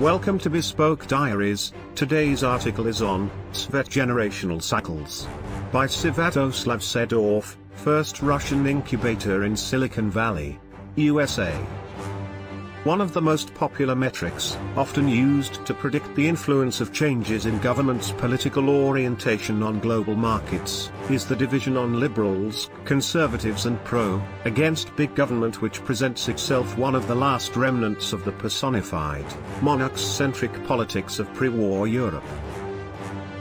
Welcome to Bespoke Diaries. Today's article is on Svet Generational Cycles by Svatoslav Sedov, first Russian incubator in Silicon Valley, USA. One of the most popular metrics, often used to predict the influence of changes in government's political orientation on global markets, is the division on liberals, conservatives and pro, against big government which presents itself one of the last remnants of the personified, monarch-centric politics of pre-war Europe.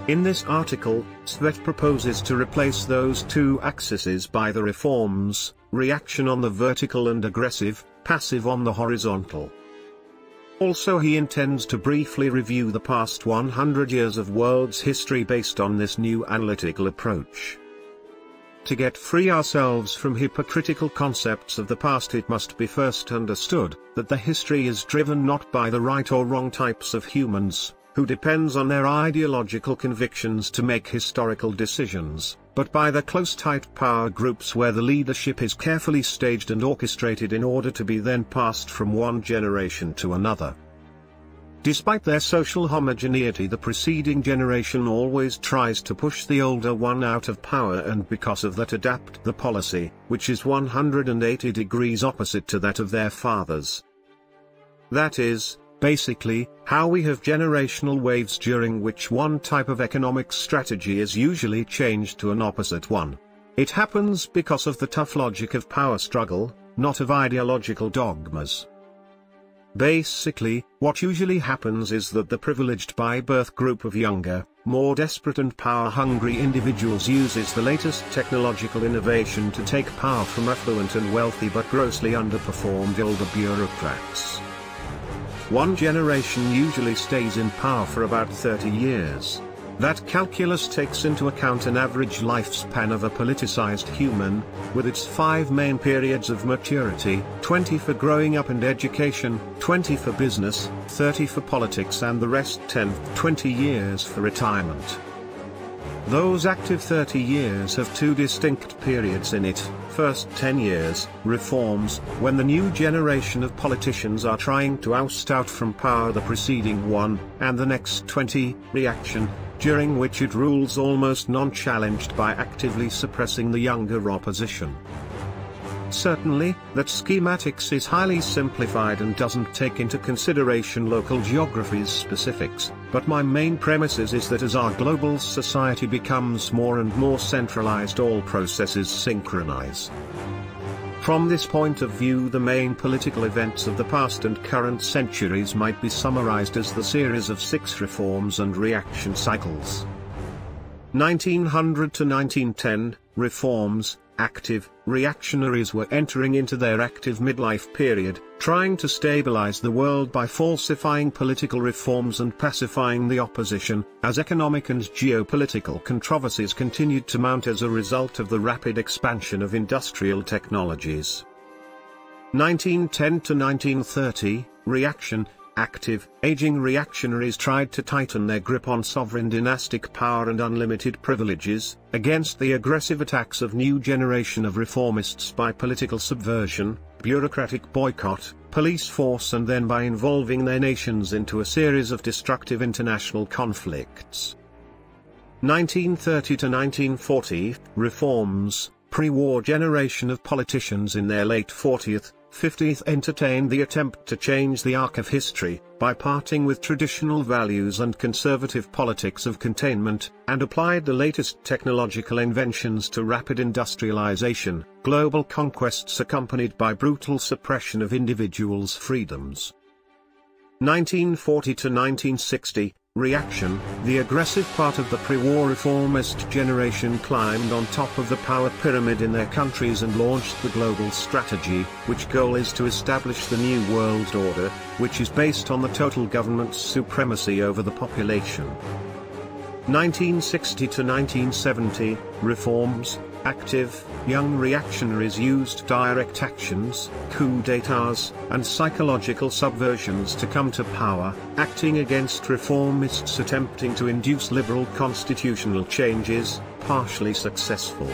In this article, Svet proposes to replace those two axes by the reforms, reaction on the vertical and aggressive, passive on the horizontal. Also he intends to briefly review the past 100 years of world's history based on this new analytical approach. To get free ourselves from hypocritical concepts of the past it must be first understood, that the history is driven not by the right or wrong types of humans, who depends on their ideological convictions to make historical decisions, but by the close tight power groups where the leadership is carefully staged and orchestrated in order to be then passed from one generation to another. Despite their social homogeneity the preceding generation always tries to push the older one out of power and because of that adapt the policy, which is 180 degrees opposite to that of their fathers. That is, Basically, how we have generational waves during which one type of economic strategy is usually changed to an opposite one. It happens because of the tough logic of power struggle, not of ideological dogmas. Basically, what usually happens is that the privileged by birth group of younger, more desperate and power-hungry individuals uses the latest technological innovation to take power from affluent and wealthy but grossly underperformed older bureaucrats. One generation usually stays in power for about 30 years. That calculus takes into account an average lifespan of a politicized human, with its five main periods of maturity, 20 for growing up and education, 20 for business, 30 for politics and the rest 10, 20 years for retirement. Those active 30 years have two distinct periods in it, first 10 years, reforms, when the new generation of politicians are trying to oust out from power the preceding one, and the next 20, reaction, during which it rules almost non-challenged by actively suppressing the younger opposition. Certainly, that schematics is highly simplified and doesn't take into consideration local geography's specifics, but my main premises is that as our global society becomes more and more centralized all processes synchronize. From this point of view the main political events of the past and current centuries might be summarized as the series of six reforms and reaction cycles. 1900 to 1910, reforms, active, reactionaries were entering into their active midlife period, trying to stabilize the world by falsifying political reforms and pacifying the opposition, as economic and geopolitical controversies continued to mount as a result of the rapid expansion of industrial technologies. 1910 to 1930, reaction, active, aging reactionaries tried to tighten their grip on sovereign dynastic power and unlimited privileges, against the aggressive attacks of new generation of reformists by political subversion, bureaucratic boycott, police force and then by involving their nations into a series of destructive international conflicts. 1930 to 1940, reforms, pre-war generation of politicians in their late 40th, 50th entertained the attempt to change the arc of history, by parting with traditional values and conservative politics of containment, and applied the latest technological inventions to rapid industrialization, global conquests accompanied by brutal suppression of individuals' freedoms. 1940 to 1960, reaction, the aggressive part of the pre-war reformist generation climbed on top of the power pyramid in their countries and launched the global strategy, which goal is to establish the new world order, which is based on the total government's supremacy over the population. 1960 to 1970, reforms, active, young reactionaries used direct actions, coup d'etats, and psychological subversions to come to power, acting against reformists attempting to induce liberal constitutional changes, partially successful.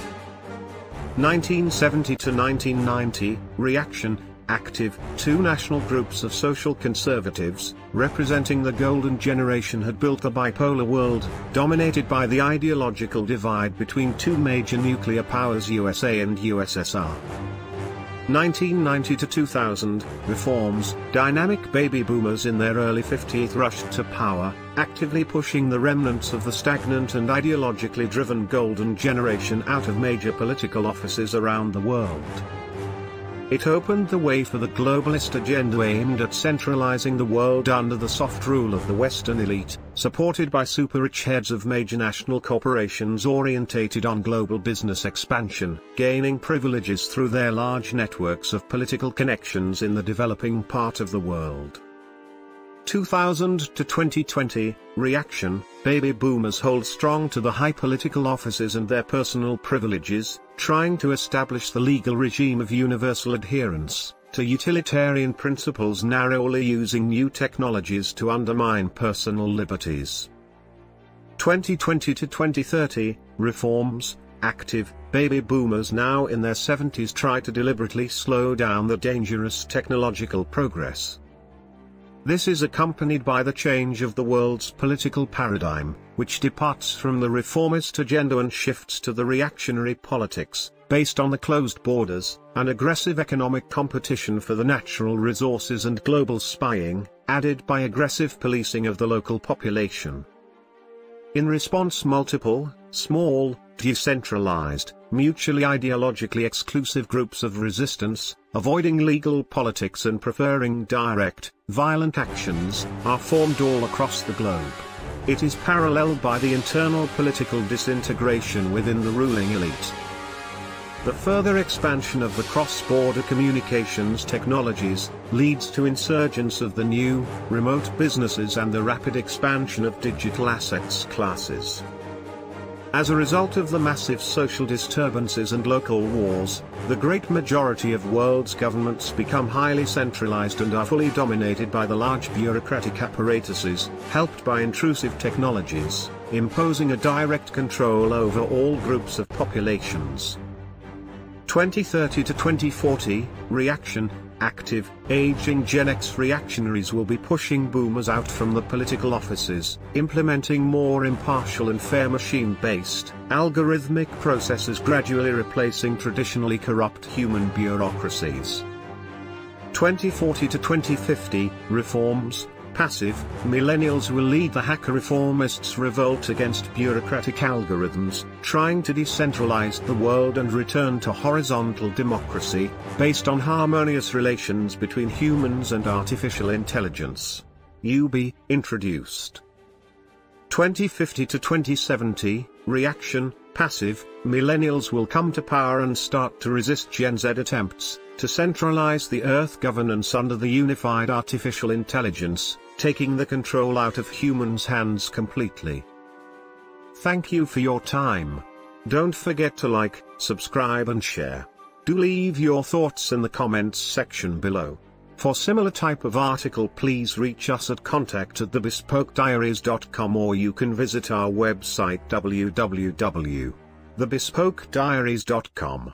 1970 to 1990, reaction, active, two national groups of social conservatives, representing the golden generation had built a bipolar world, dominated by the ideological divide between two major nuclear powers USA and USSR. 1990 to 2000, reforms, dynamic baby boomers in their early 50s rushed to power, actively pushing the remnants of the stagnant and ideologically driven golden generation out of major political offices around the world. It opened the way for the globalist agenda aimed at centralizing the world under the soft rule of the Western elite, supported by super-rich heads of major national corporations orientated on global business expansion, gaining privileges through their large networks of political connections in the developing part of the world. 2000 to 2020, reaction, baby boomers hold strong to the high political offices and their personal privileges, trying to establish the legal regime of universal adherence, to utilitarian principles narrowly using new technologies to undermine personal liberties. 2020 to 2030, reforms, active, baby boomers now in their 70s try to deliberately slow down the dangerous technological progress. This is accompanied by the change of the world's political paradigm, which departs from the reformist agenda and shifts to the reactionary politics, based on the closed borders, an aggressive economic competition for the natural resources and global spying, added by aggressive policing of the local population. In response multiple, small, decentralized, mutually ideologically exclusive groups of resistance, avoiding legal politics and preferring direct, violent actions, are formed all across the globe. It is paralleled by the internal political disintegration within the ruling elite. The further expansion of the cross-border communications technologies, leads to insurgence of the new, remote businesses and the rapid expansion of digital assets classes. As a result of the massive social disturbances and local wars, the great majority of world's governments become highly centralized and are fully dominated by the large bureaucratic apparatuses, helped by intrusive technologies, imposing a direct control over all groups of populations. 2030 to 2040, reaction, active, aging Gen X reactionaries will be pushing boomers out from the political offices, implementing more impartial and fair machine-based, algorithmic processes gradually replacing traditionally corrupt human bureaucracies. 2040 to 2050, reforms, passive, millennials will lead the hacker reformists' revolt against bureaucratic algorithms, trying to decentralize the world and return to horizontal democracy, based on harmonious relations between humans and artificial intelligence. UBI, introduced. 2050 to 2070, reaction, passive, millennials will come to power and start to resist Gen Z attempts to centralize the Earth governance under the unified artificial intelligence, taking the control out of humans' hands completely. Thank you for your time. Don't forget to like, subscribe and share. Do leave your thoughts in the comments section below. For similar type of article please reach us at contact at thebespokediaries.com or you can visit our website www.thebespokediaries.com.